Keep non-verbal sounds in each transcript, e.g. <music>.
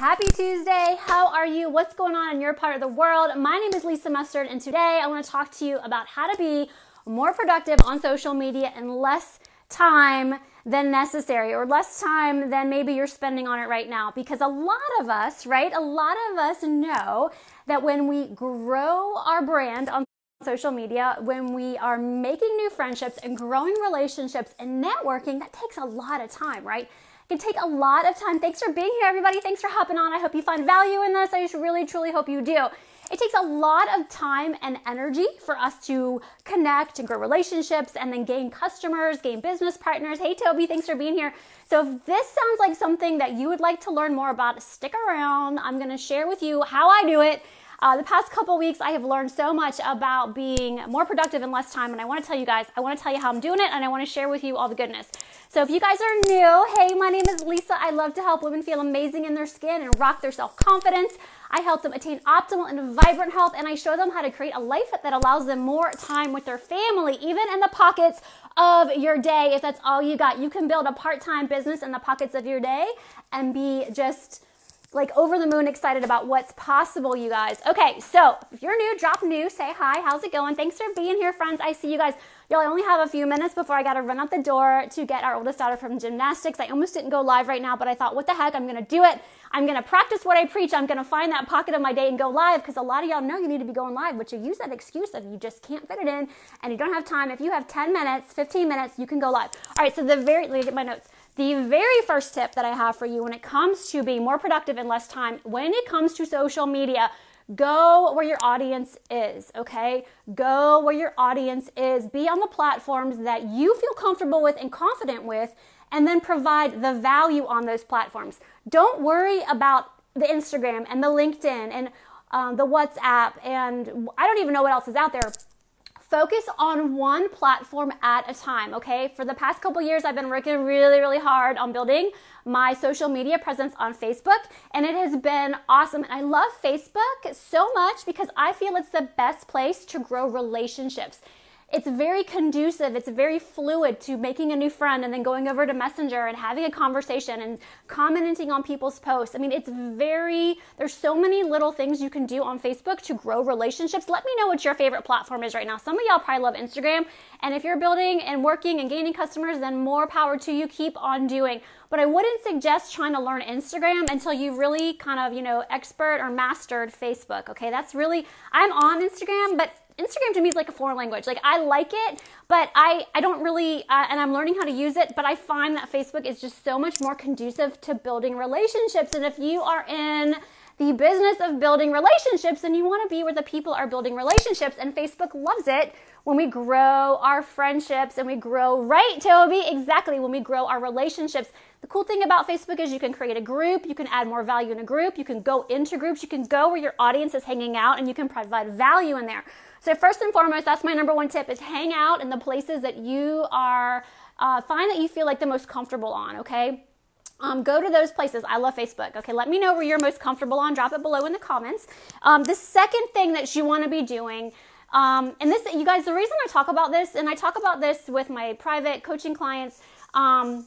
Happy Tuesday. How are you? What's going on in your part of the world? My name is Lisa Mustard, and today I want to talk to you about how to be more productive on social media in less time than necessary or less time than maybe you're spending on it right now. Because a lot of us, right, a lot of us know that when we grow our brand on social media, when we are making new friendships and growing relationships and networking, that takes a lot of time, right? It can take a lot of time. Thanks for being here, everybody. Thanks for hopping on. I hope you find value in this. I just really, truly hope you do. It takes a lot of time and energy for us to connect and grow relationships and then gain customers, gain business partners. Hey, Toby, thanks for being here. So, if this sounds like something that you would like to learn more about, stick around. I'm going to share with you how I do it uh, the past couple weeks, I have learned so much about being more productive in less time, and I want to tell you guys, I want to tell you how I'm doing it, and I want to share with you all the goodness. So, if you guys are new, hey, my name is Lisa. I love to help women feel amazing in their skin and rock their self confidence. I help them attain optimal and vibrant health, and I show them how to create a life that allows them more time with their family, even in the pockets of your day. If that's all you got, you can build a part time business in the pockets of your day and be just like over the moon excited about what's possible, you guys. Okay, so if you're new, drop new, say hi. How's it going? Thanks for being here, friends. I see you guys. Y'all, I only have a few minutes before I got to run out the door to get our oldest daughter from gymnastics. I almost didn't go live right now, but I thought, what the heck? I'm to do it. I'm to practice what I preach. I'm to find that pocket of my day and go live because a lot of y'all know you need to be going live, but you use that excuse of you just can't fit it in and you don't have time. If you have 10 minutes, 15 minutes, you can go live. All right, so the very, let me get my notes. The very first tip that I have for you when it comes to being more productive in less time, when it comes to social media, go where your audience is, okay? Go where your audience is. Be on the platforms that you feel comfortable with and confident with, and then provide the value on those platforms. Don't worry about the Instagram and the LinkedIn and um, the WhatsApp, and I don't even know what else is out there focus on one platform at a time, okay? For the past couple years, I've been working really, really hard on building my social media presence on Facebook, and it has been awesome. And I love Facebook so much because I feel it's the best place to grow relationships it's very conducive, it's very fluid to making a new friend and then going over to Messenger and having a conversation and commenting on people's posts. I mean, it's very, there's so many little things you can do on Facebook to grow relationships. Let me know what your favorite platform is right now. Some of y'all probably love Instagram. And if you're building and working and gaining customers, then more power to you. Keep on doing. But I wouldn't suggest trying to learn Instagram until you really kind of, you know, expert or mastered Facebook. Okay. That's really, I'm on Instagram, but Instagram to me is like a foreign language. Like I like it, but I I don't really uh, and I'm learning how to use it, but I find that Facebook is just so much more conducive to building relationships and if you are in the business of building relationships and you want to be where the people are building relationships and Facebook loves it when we grow our friendships and we grow right Toby exactly when we grow our relationships the cool thing about Facebook is you can create a group, you can add more value in a group, you can go into groups, you can go where your audience is hanging out and you can provide value in there. So first and foremost, that's my number one tip is hang out in the places that you are, uh, find that you feel like the most comfortable on, okay? Um, go to those places. I love Facebook. Okay, let me know where you're most comfortable on. Drop it below in the comments. Um, the second thing that you want to be doing, um, and this, you guys, the reason I talk about this, and I talk about this with my private coaching clients, um,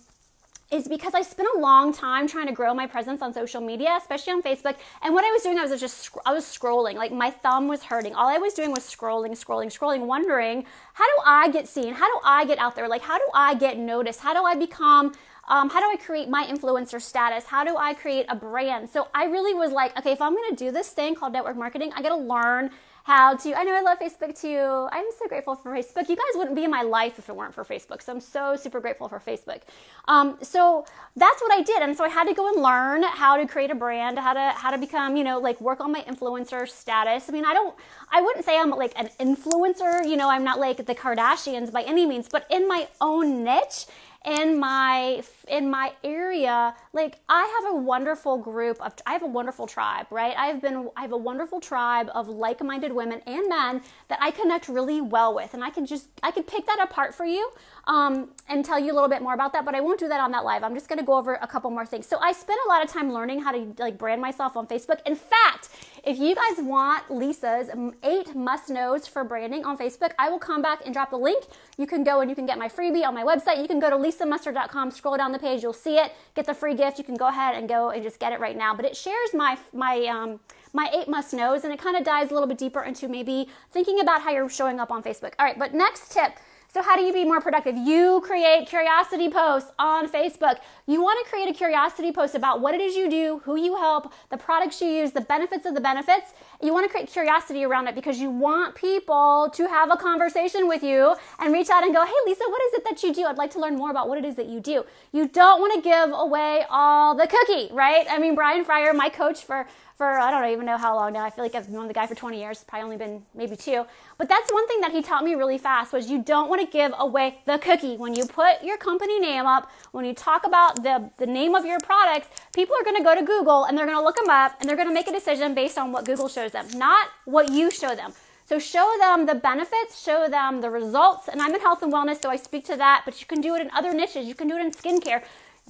is because I spent a long time trying to grow my presence on social media, especially on Facebook. And what I was doing, I was just I was scrolling. Like my thumb was hurting. All I was doing was scrolling, scrolling, scrolling, wondering how do I get seen? How do I get out there? Like how do I get noticed? How do I become um, how do I create my influencer status? How do I create a brand? So I really was like, okay, if I'm going to do this thing called network marketing, I got to learn how to. I know I love Facebook too. I'm so grateful for Facebook. You guys wouldn't be in my life if it weren't for Facebook. So I'm so super grateful for Facebook. Um, so that's what I did, and so I had to go and learn how to create a brand, how to how to become, you know, like work on my influencer status. I mean, I don't, I wouldn't say I'm like an influencer. You know, I'm not like the Kardashians by any means, but in my own niche in my in my area like i have a wonderful group of i have a wonderful tribe right i've been i have a wonderful tribe of like-minded women and men that i connect really well with and i can just i can pick that apart for you um, and tell you a little bit more about that but i won't do that on that live i'm just going to go over a couple more things so i spent a lot of time learning how to like brand myself on facebook in fact if you guys want Lisa's eight must knows for branding on Facebook, I will come back and drop the link. You can go and you can get my freebie on my website. You can go to lisamustard.com, scroll down the page, you'll see it. Get the free gift. You can go ahead and go and just get it right now. But it shares my my um, my eight must knows, and it kind of dives a little bit deeper into maybe thinking about how you're showing up on Facebook. All right, but next tip so, how do you be more productive? You create curiosity posts on Facebook. You want to create a curiosity post about what it is you do, who you help, the products you use, the benefits of the benefits. You want to create curiosity around it because you want people to have a conversation with you and reach out and go, Hey, Lisa, what is it that you do? I'd like to learn more about what it is that you do. You don't want to give away all the cookie, right? I mean, Brian Fryer, my coach for for I don't even know how long now. I feel like I've known the guy for 20 years, probably only been maybe two. But that's one thing that he taught me really fast was you don't want to give away the cookie. When you put your company name up, when you talk about the, the name of your products, people are going to go to Google and they're going to look them up and they're going to make a decision based on what Google shows them, not what you show them. So show them the benefits, show them the results. And I'm in health and wellness, so I speak to that, but you can do it in other niches. You can do it in skincare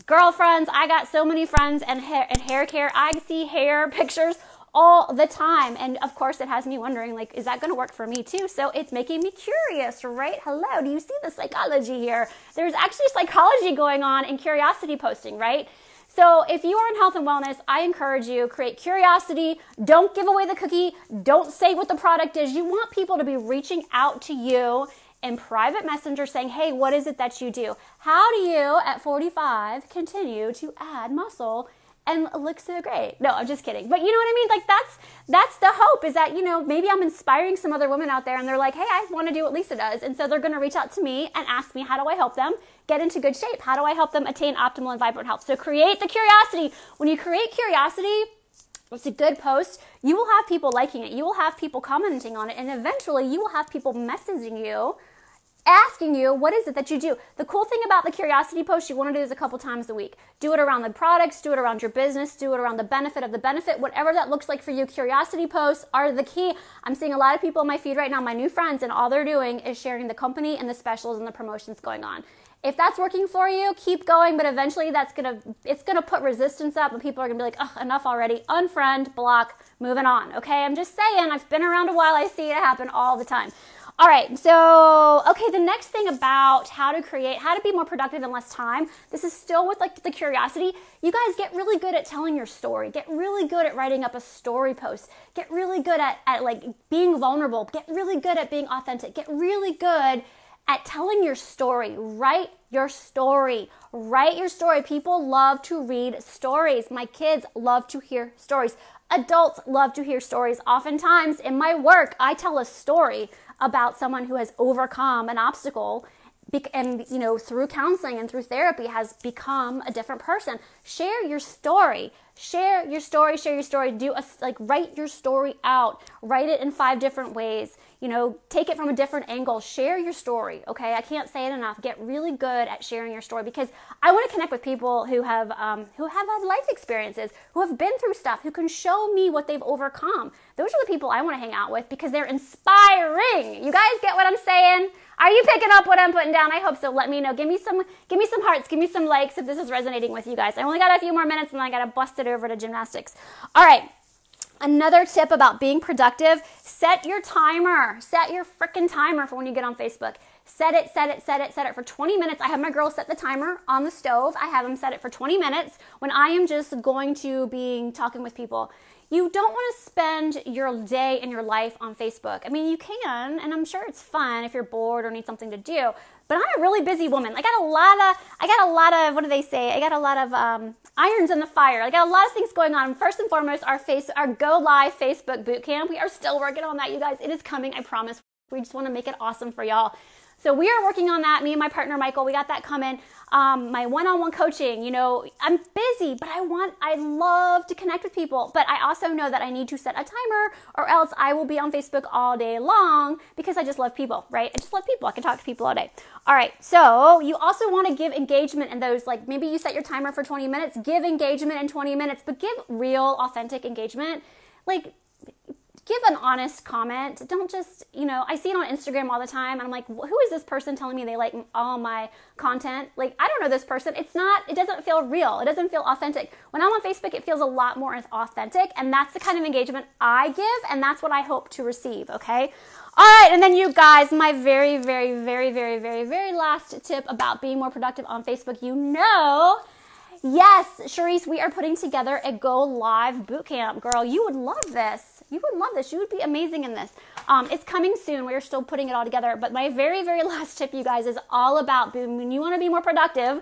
girlfriends. I got so many friends and hair and hair care. I see hair <laughs> pictures all the time. And of course, it has me wondering, like, is that going to work for me too? So it's making me curious, right? Hello, do you see the psychology here? There's actually psychology going on in curiosity posting, right? So if you are in health and wellness, I encourage you create curiosity. Don't give away the cookie. Don't say what the product is. You want people to be reaching out to you in private messenger saying, Hey, what is it that you do? How do you at 45 continue to add muscle and look so great? No, I'm just kidding. But you know what I mean? Like that's that's the hope is that, you know, maybe I'm inspiring some other women out there and they're like, Hey, I want to do what Lisa does. And so they're gonna reach out to me and ask me, How do I help them get into good shape? How do I help them attain optimal and vibrant health? So create the curiosity. When you create curiosity, it's a good post. You will have people liking it. You will have people commenting on it. And eventually you will have people messaging you asking you what is it that you do. The cool thing about the curiosity post you want to do is a couple times a week. Do it around the products, do it around your business, do it around the benefit of the benefit, whatever that looks like for you. Curiosity posts are the key. I'm seeing a lot of people on my feed right now, my new friends, and all they're doing is sharing the company and the specials and the promotions going on. If that's working for you, keep going, but eventually that's gonna it's gonna put resistance up and people are gonna be like, oh, enough already, unfriend, block, moving on. Okay, I'm just saying, I've been around a while, I see it happen all the time. All right, so okay, the next thing about how to create, how to be more productive in less time. This is still with like the curiosity. You guys get really good at telling your story. Get really good at writing up a story post. Get really good at, at like being vulnerable. Get really good at being authentic. Get really good at telling your story. Write your story. Write your story. People love to read stories. My kids love to hear stories. Adults love to hear stories. Oftentimes in my work, I tell a story about someone who has overcome an obstacle and you know through counseling and through therapy has become a different person share your story share your story share your story. Do a like write your story out. Write it in five different ways. You know take it from a different angle. Share your story okay? I can't say it enough. Get really good at sharing your story because i want to connect with people who have um, who have had life experiences who have been through stuff who can show me what they've overcome. Those are the people i want to hang out with because they're inspiring. You guys get what i'm saying are you picking up what I'm putting down? I hope so. Let me know. Give me some give me some hearts, give me some likes if this is resonating with you guys. I only got a few more minutes and then I got to bust it over to gymnastics. All right. Another tip about being productive, set your timer. Set your freaking timer for when you get on Facebook. Set it, set it, set it, set it for 20 minutes. I have my girls set the timer on the stove. I have them set it for 20 minutes when I am just going to be talking with people you don't want to spend your day and your life on Facebook. I mean, you can, and I'm sure it's fun if you're bored or need something to do. But I'm a really busy woman. I got a lot of, I got a lot of, what do they say? I got a lot of um, irons in the fire. I got a lot of things going on. First and foremost, our face, our Go Live Facebook boot camp. We are still working on that, you guys. It is coming. I promise. We just want to make it awesome for y'all. So we are working on that. Me and my partner Michael, we got that coming. Um, my one-on-one coaching. You know, I'm busy, but I want, I love to connect with people. But I also know that I need to set a timer, or else I will be on Facebook all day long because I just love people, right? I just love people. I can talk to people all day. All right. So you also want to give engagement in those. Like maybe you set your timer for 20 minutes. Give engagement in 20 minutes, but give real, authentic engagement. Like give an honest comment. Don't just, you know, I see it on Instagram all the time and I'm like, who is this person telling me they like all my content? Like, I don't know this person. It's not, it doesn't feel real. It doesn't feel authentic. When I'm on Facebook, it feels a lot more authentic and that's the kind of engagement I give and that's what I hope to receive, okay? All right, and then you guys, my very, very, very, very, very, very last tip about being more productive on Facebook. You know, Yes, Charisse, we are putting together a Go Live bootcamp. Girl, you would love this. You would love this. You would be amazing in this. Um, it's coming soon. We're still putting it all together. But my very, very <laughs> last tip, you guys, is all about boom. when you want to be more productive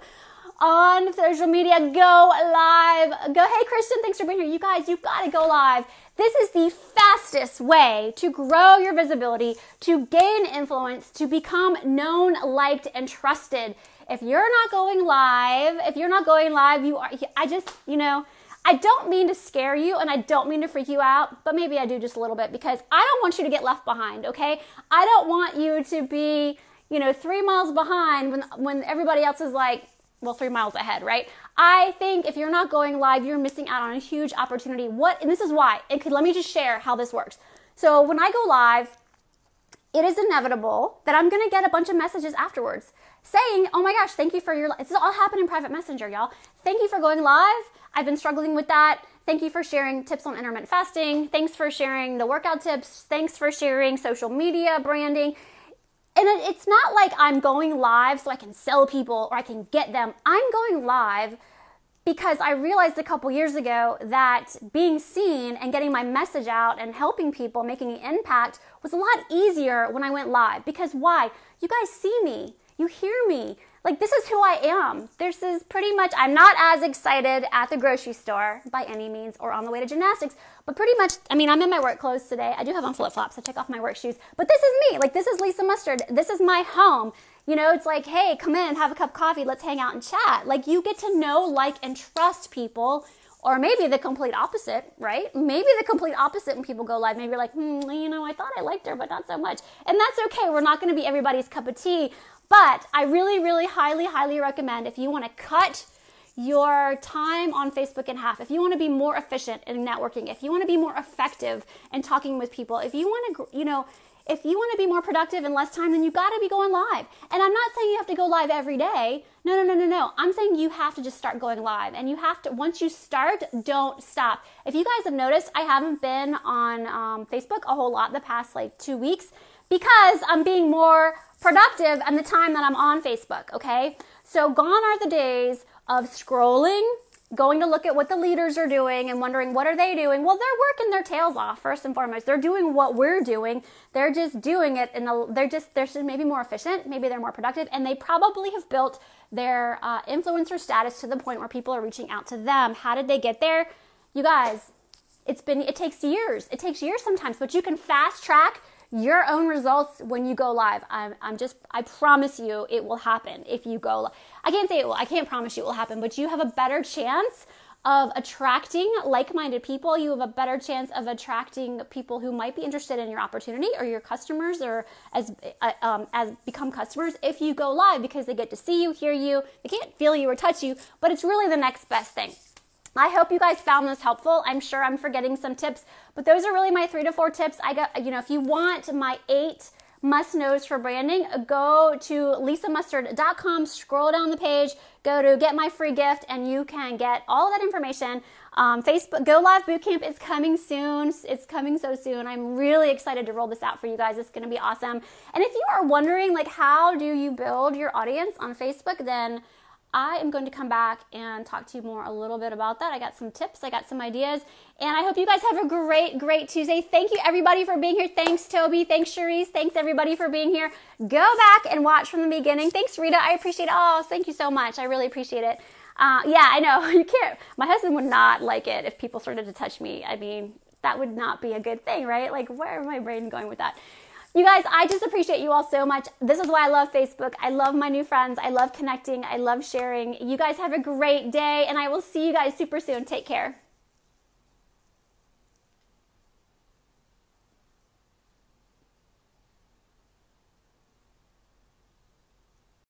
on social media, go live. Go, hey, Christian, thanks for being here. You guys, you've got to go live. This is the fastest way to grow your visibility, to gain influence, to become known, liked, and trusted if you're not going live, if you're not going live, you are, I just, you know, I don't mean to scare you and I don't mean to freak you out, but maybe I do just a little bit because I don't want you to get left behind, okay? I don't want you to be, you know, three miles behind when, when everybody else is like, well, three miles ahead, right? I think if you're not going live, you're missing out on a huge opportunity. What, and this is why, and could, let me just share how this works. So when I go live, it is inevitable that I'm gonna get a bunch of messages afterwards saying, oh my gosh, thank you for your, this all happened in private messenger, y'all. Thank you for going live. I've been struggling with that. Thank you for sharing tips on intermittent fasting. Thanks for sharing the workout tips. Thanks for sharing social media branding. And it's not like I'm going live so I can sell people or I can get them. I'm going live because I realized a couple years ago that being seen and getting my message out and helping people, making an impact was a lot easier when I went live. Because why? You guys see me. You hear me. Like, this is who I am. This is pretty much, I'm not as excited at the grocery store by any means or on the way to gymnastics, but pretty much, I mean, I'm in my work clothes today. I do have on flip flops, I take off my work shoes. But this is me. Like, this is Lisa Mustard. This is my home. You know, it's like, hey, come in, have a cup of coffee, let's hang out and chat. Like, you get to know, like, and trust people. Or maybe the complete opposite, right? Maybe the complete opposite when people go live. Maybe you're like, hmm, you know, I thought I liked her, but not so much. And that's okay. We're not going to be everybody's cup of tea. But I really, really highly, highly recommend if you want to cut your time on Facebook in half, if you want to be more efficient in networking, if you want to be more effective in talking with people, if you want to, you know, if you want to be more productive in less time, then you got to be going live. And I'm not saying you have to go live every day. No, no, no, no, no. I'm saying you have to just start going live. And you have to, once you start, don't stop. If you guys have noticed, I haven't been on um, Facebook a whole lot the past like two weeks because I'm being more productive and the time that I'm on Facebook, okay? So gone are the days of scrolling, going to look at what the leaders are doing and wondering what are they doing? Well they're working their tails off first and foremost. They're doing what we're doing. They're just doing it and the they're just they're just maybe more efficient maybe they're more productive and they probably have built their uh, influencer status to the point where people are reaching out to them. How did they get there? You guys it's been it takes years. It takes years sometimes but you can fast track your own results when you go live. I'm, I'm just, I promise you it will happen if you go. I can't say it will, I can't promise you it will happen, but you have a better chance of attracting like-minded people you have a better chance of attracting people who might be interested in your opportunity or your customers or as uh, um, as become customers if you go live because they get to see you hear you they can't feel you or touch you but it's really the next best thing I hope you guys found this helpful. I'm sure I'm forgetting some tips, but those are really my three to four tips. I got, you know, if you want my eight must knows for branding, go to lisamustard.com, scroll down the page, go to get my free gift, and you can get all that information. Um, Facebook Go Live Bootcamp is coming soon. It's coming so soon. I'm really excited to roll this out for you guys. It's going to be awesome. And if you are wondering, like, how do you build your audience on Facebook, then I am going to come back and talk to you more a little bit about that. I got some tips, I got some ideas, and I hope you guys have a great, great Tuesday. Thank you everybody for being here. Thanks, Toby. Thanks, Cherise. Thanks everybody for being here. Go back and watch from the beginning. Thanks, Rita. I appreciate it. Oh, thank you so much. I really appreciate it. Uh, yeah, I know. <laughs> You can't. My husband would not like it if people started to touch me. I mean, that would not be a good thing, right? Like, where my brain going with that? You guys, I just appreciate you all so much. This is why I love Facebook. I love my new friends. I love connecting. I love sharing. You guys have a great day, and I will see you guys super soon. Take care.